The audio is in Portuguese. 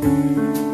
Música